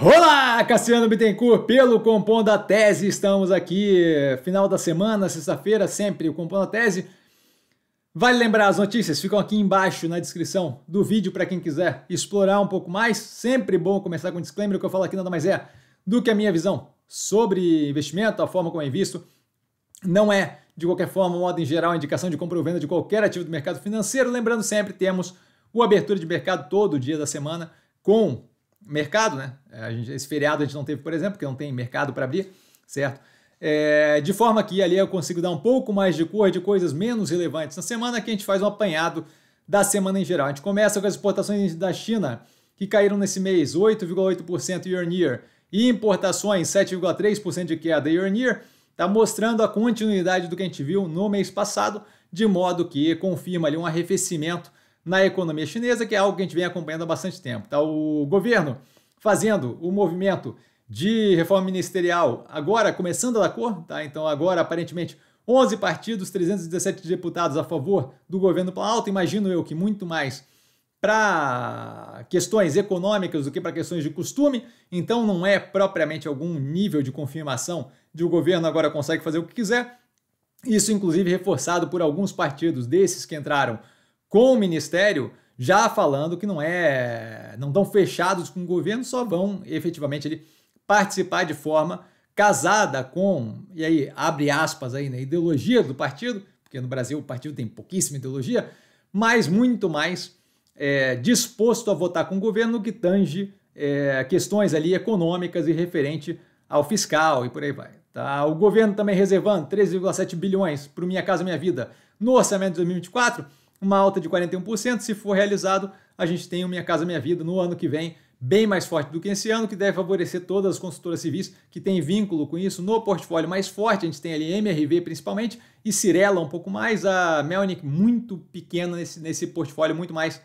Olá, Cassiano Bittencourt, pelo Compondo a Tese, estamos aqui, final da semana, sexta-feira, sempre o Compondo a Tese. Vale lembrar, as notícias ficam aqui embaixo na descrição do vídeo para quem quiser explorar um pouco mais. Sempre bom começar com um disclaimer, o que eu falo aqui nada mais é do que a minha visão sobre investimento, a forma como é visto. Não é, de qualquer forma, modo em geral, indicação de compra ou venda de qualquer ativo do mercado financeiro. Lembrando sempre, temos o abertura de mercado todo dia da semana com mercado, né? É, gente, esse feriado a gente não teve, por exemplo, porque não tem mercado para abrir, certo? É, de forma que ali eu consigo dar um pouco mais de cor de coisas menos relevantes na semana, que a gente faz um apanhado da semana em geral. A gente começa com as exportações da China, que caíram nesse mês 8,8% year on year, e importações 7,3% de queda year on year, está mostrando a continuidade do que a gente viu no mês passado, de modo que confirma ali um arrefecimento na economia chinesa, que é algo que a gente vem acompanhando há bastante tempo. Tá? O governo fazendo o movimento de reforma ministerial, agora começando a dar cor, tá? então agora aparentemente 11 partidos, 317 deputados a favor do governo Planalto, imagino eu que muito mais para questões econômicas do que para questões de costume, então não é propriamente algum nível de confirmação de o governo agora consegue fazer o que quiser. Isso, inclusive, reforçado por alguns partidos desses que entraram com o ministério já falando que não é, não estão fechados com o governo, só vão efetivamente ali participar de forma casada com, e aí abre aspas aí, né, ideologia do partido, porque no Brasil o partido tem pouquíssima ideologia, mas muito mais é, disposto a votar com o governo no que tange é, questões ali econômicas e referente ao fiscal e por aí vai. Tá? O governo também reservando 13,7 bilhões para o Minha Casa Minha Vida no orçamento de 2024, uma alta de 41%. Se for realizado, a gente tem o Minha Casa Minha Vida no ano que vem, bem mais forte do que esse ano, que deve favorecer todas as consultoras civis que têm vínculo com isso no portfólio mais forte. A gente tem ali MRV principalmente e Cirela um pouco mais, a Melnick muito pequena nesse, nesse portfólio, muito mais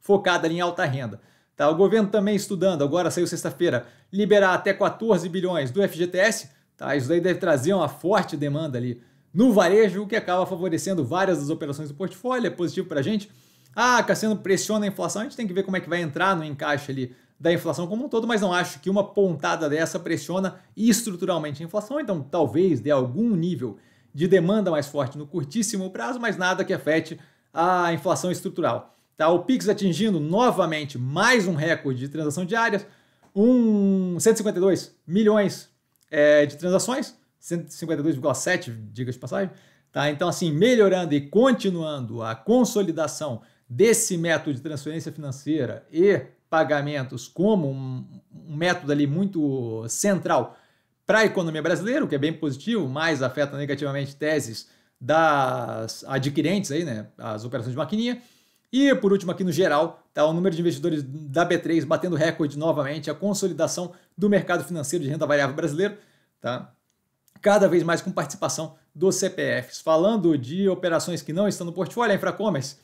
focada em alta renda. Tá, o governo também estudando, agora saiu sexta-feira, liberar até 14 bilhões do FGTS. Tá, isso daí deve trazer uma forte demanda ali no varejo, o que acaba favorecendo várias das operações do portfólio, é positivo para a gente. Ah, Cassiano pressiona a inflação, a gente tem que ver como é que vai entrar no encaixe ali da inflação como um todo, mas não acho que uma pontada dessa pressiona estruturalmente a inflação, então talvez dê algum nível de demanda mais forte no curtíssimo prazo, mas nada que afete a inflação estrutural. Tá, o Pix atingindo novamente mais um recorde de transação diárias, um 152 milhões é, de transações, 152,7, diga de passagem. Tá? Então, assim, melhorando e continuando a consolidação desse método de transferência financeira e pagamentos como um, um método ali muito central para a economia brasileira, o que é bem positivo, mas afeta negativamente teses das adquirentes aí, né, as operações de maquininha. E por último aqui no geral, tá o número de investidores da B3 batendo recorde novamente, a consolidação do mercado financeiro de renda variável brasileiro, tá? Cada vez mais com participação dos CPFs. Falando de operações que não estão no portfólio, a Infracommerce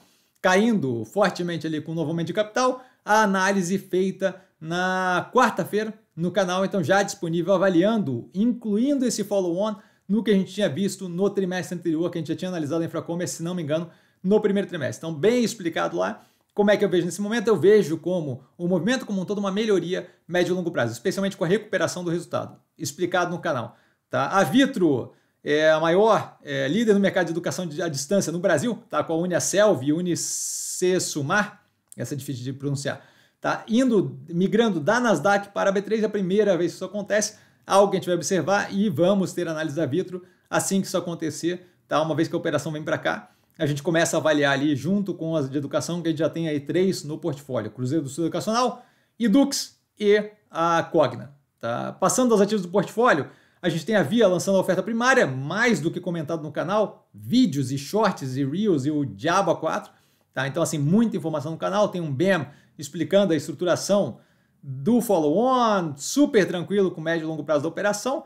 caindo fortemente ali com o novo aumento de capital, a análise feita na quarta-feira no canal, então já disponível avaliando, incluindo esse follow-on no que a gente tinha visto no trimestre anterior, que a gente já tinha analisado a Infracommerce, se não me engano, no primeiro trimestre. Então, bem explicado lá. Como é que eu vejo nesse momento? Eu vejo como o movimento como um todo uma melhoria médio e longo prazo, especialmente com a recuperação do resultado, explicado no canal. Tá? A Vitro é a maior é, líder no mercado de educação à distância no Brasil, tá? com a Uniaselv e Unicesumar, essa é difícil de pronunciar, tá? indo, migrando da Nasdaq para a B3, é a primeira vez que isso acontece, algo que a gente vai observar e vamos ter análise da Vitro assim que isso acontecer, tá? uma vez que a operação vem para cá, a gente começa a avaliar ali junto com as de educação, que a gente já tem aí três no portfólio, Cruzeiro do Sul Educacional, Edux e a Cogna. Tá? Passando aos ativos do portfólio, a gente tem a Via lançando a oferta primária, mais do que comentado no canal, vídeos e shorts e reels e o Diabo A4. Tá? Então, assim, muita informação no canal. Tem um BEM explicando a estruturação do follow-on, super tranquilo com médio e longo prazo da operação.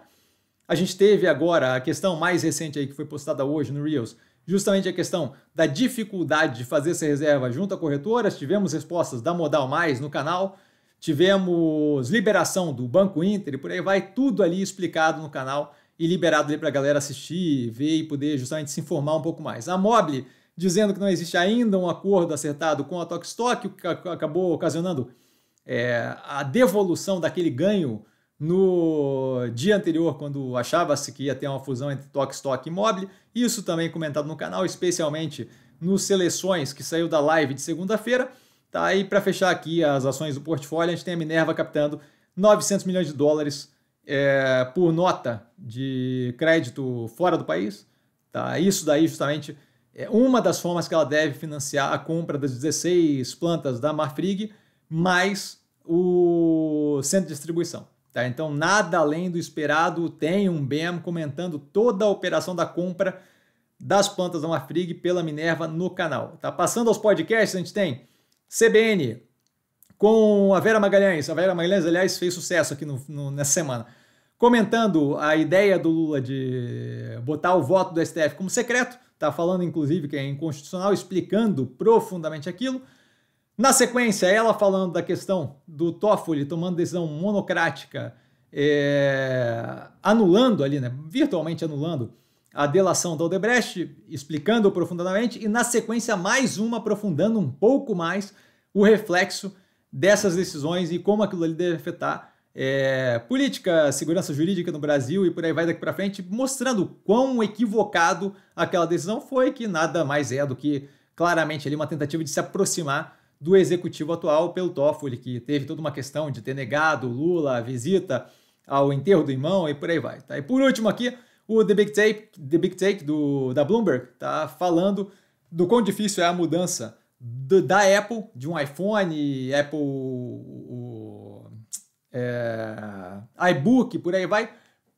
A gente teve agora a questão mais recente aí que foi postada hoje no Reels, justamente a questão da dificuldade de fazer essa reserva junto a corretoras. Tivemos respostas da Modal Mais no canal tivemos liberação do Banco Inter e por aí vai, tudo ali explicado no canal e liberado ali para a galera assistir, ver e poder justamente se informar um pouco mais. A Mobile dizendo que não existe ainda um acordo acertado com a Tokstok, o que acabou ocasionando é, a devolução daquele ganho no dia anterior, quando achava-se que ia ter uma fusão entre Tok Stock e Mobile. Isso também comentado no canal, especialmente nos seleções que saiu da live de segunda-feira. Tá? E para fechar aqui as ações do portfólio, a gente tem a Minerva captando 900 milhões de dólares é, por nota de crédito fora do país. Tá? Isso daí justamente é uma das formas que ela deve financiar a compra das 16 plantas da Marfrig, mais o centro de distribuição. Tá? Então, nada além do esperado, tem um BEM comentando toda a operação da compra das plantas da Marfrig pela Minerva no canal. Tá? Passando aos podcasts, a gente tem CBN com a Vera Magalhães. A Vera Magalhães, aliás, fez sucesso aqui no, no, nessa semana. Comentando a ideia do Lula de botar o voto do STF como secreto, tá falando inclusive que é inconstitucional, explicando profundamente aquilo. Na sequência, ela falando da questão do Toffoli tomando decisão monocrática, é, anulando ali, né, virtualmente anulando a delação da Odebrecht, explicando profundamente, e na sequência, mais uma aprofundando um pouco mais o reflexo dessas decisões e como aquilo ali deve afetar é, política, segurança jurídica no Brasil e por aí vai daqui para frente, mostrando quão equivocado aquela decisão foi, que nada mais é do que claramente ali uma tentativa de se aproximar do executivo atual pelo Toffoli, que teve toda uma questão de ter negado Lula a visita ao enterro do irmão e por aí vai. Tá? E por último aqui, o The Big Take, The Big Take do, da Bloomberg tá falando do quão difícil é a mudança do, da Apple, de um iPhone, Apple, o, é, iBook, por aí vai,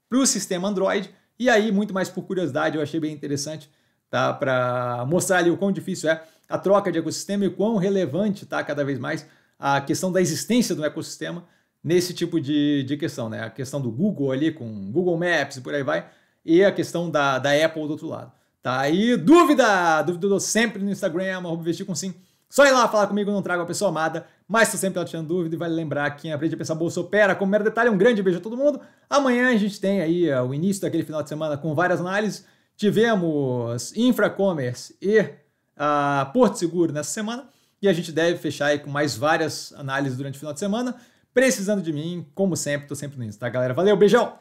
para o sistema Android. E aí, muito mais por curiosidade, eu achei bem interessante, tá? Para mostrar ali o quão difícil é a troca de ecossistema e quão relevante tá cada vez mais a questão da existência do ecossistema nesse tipo de, de questão, né? A questão do Google ali com Google Maps e por aí vai, e a questão da, da Apple do outro lado. Tá aí, dúvida! Dúvida sempre no Instagram, arroba vestir com sim. Só ir lá falar comigo, não trago a pessoa amada, mas estou sempre tirando dúvida e vale lembrar que quem aprende a pensar bolsa opera. Como mero detalhe, um grande beijo a todo mundo. Amanhã a gente tem aí uh, o início daquele final de semana com várias análises. Tivemos Infracommerce e uh, Porto Seguro nessa semana e a gente deve fechar aí com mais várias análises durante o final de semana. Precisando de mim, como sempre, estou sempre no Insta, tá, galera? Valeu, beijão!